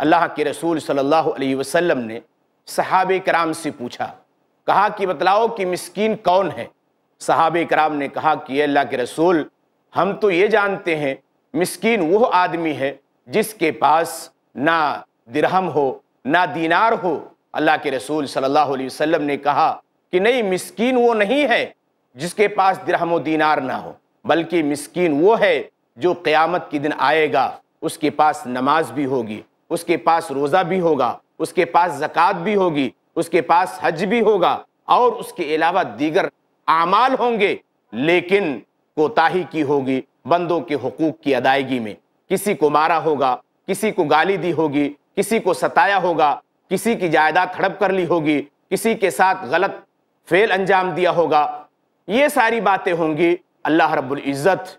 اللہ کے رسول صلی اللہ علیہ وسلم نے صحابہ کرام سے پوچھا، کہا کہ بتلاؤ کہ مسکین کون ہے؟ صحابہ کرام نے کہا کہ اللہ کے رسول، ہم تو یہ جانتے ہیں، مسکین وہ آدمی ہے جس کے پاس نہ درہم ہو، نہ دینار ہو۔ اللہ کے رسول صلی اللہ علیہ وسلم نے کہا کہ نہیں، مسکین وہ نہیں ہے جس کے پاس درہم و دینار نہ ہو، بلکہ مسکین وہ ہے جو قیامت کی دن آئے گا، اس کے پاس نماز بھی ہوگی۔ اس کے پاس روزہ بھی ہوگا، اس کے پاس زکوٰۃ بھی ہوگی، اس کے پاس حج بھی ہوگا، اور اس کے علاوہ دیگر اعمال ہوں گے، لیکن کوتاہی کی ہوگی، بندوں کے حقوق کی ادائیگی میں۔ کسی کو مارا ہوگا، کسی کو گالی دی ہوگی، کسی کو ستایا ہوگا، کسی کی جائیداد ہڑپ کر لی ہوگی، کسی کے ساتھ غلط فعل انجام دیا ہوگا۔ یہ ساری باتیں ہوں گی۔ اللہ رب العزت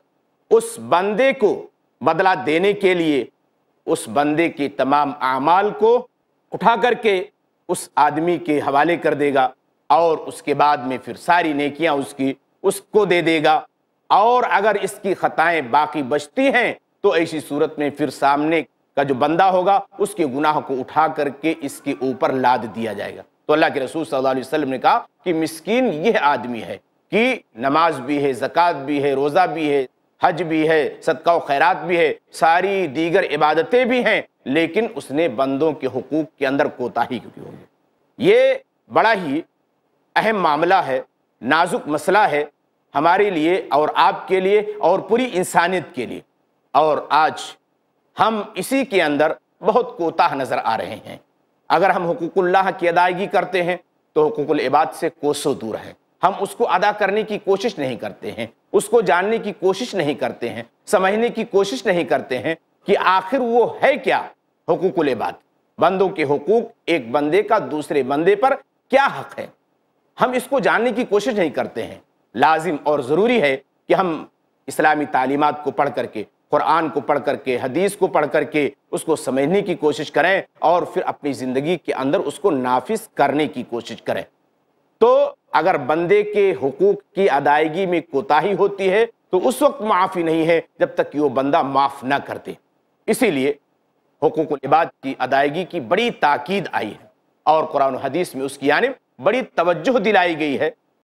اس بندے کو بدلہ دینے کے لیے اس بندے کے تمام اعمال کو اٹھا کر کے اس آدمی کے حوالے کر دے گا اور اس کے بعد میں پھر ساری نیکیاں اس کی اس کو دے دے گا۔ اور اگر اس کی خطائیں باقی بچتی ہیں تو ایسی صورت میں پھر سامنے کا جو بندہ ہوگا، اس کے گناہ کو اٹھا کر کے اس کے اوپر لاد دیا جائے گا۔ تو اللہ کے رسول صلی اللہ علیہ وسلم نے کہا کہ مسکین یہ آدمی ہے کہ نماز بھی ہے، زکوٰۃ بھی ہے، روزہ بھی ہے حج بھی ہے، صدقہ و خیرات بھی ہے، ساری دیگر عبادتیں بھی ہیں، لیکن اس نے بندوں کے حقوق کے اندر کوتاہی کیوں ہوگی؟ یہ بڑا ہی اہم معاملہ ہے، نازک مسئلہ ہے ہمارے لیے اور آپ کے لیے اور پوری انسانیت کے لیے۔ اور آج ہم اسی کے اندر بہت کوتاہ نظر آ رہے ہیں۔ اگر ہم حقوق اللہ کی ادائیگی کرتے ہیں تو حقوق العباد سے کوسوں دور ہے ہم اس کو ادا کرنے کی کوشش نہیں کرتے ہیں، اس کو جاننے کی کوشش نہیں کرتے ہیں، سمجھنے کی کوشش نہیں کرتے ہیں کہ آخر وہ ہے کیا حقوق العباد۔ بندوں کے حقوق ایک بندے کا دوسرے بندے پر کیا حق ہے؟ ہم اس کو جاننے کی کوشش نہیں کرتے ہیں۔ لازم اور ضروری ہے کہ ہم اسلامی تعلیمات کو پڑھ کر کے، قرآن کو پڑھ کر کے، حدیث کو پڑھ کر کے اس کو سمجھنے کی کوشش کریں اور پھر اپنی زندگی کے اندر اس کو نافذ کرنے کی کوشش کریں۔ تو اگر بندے کے حقوق کی ادائیگی میں کوتاہی ہوتی ہے، تو اس وقت معافی نہیں ہے جب تک کہ وہ بندہ معاف نہ کرتے۔ اسی لیے حقوق العباد کی ادائیگی کی بڑی تاکید آئی ہے اور قرآن و حدیث میں اس کی یعنی بڑی توجہ دلائی گئی ہے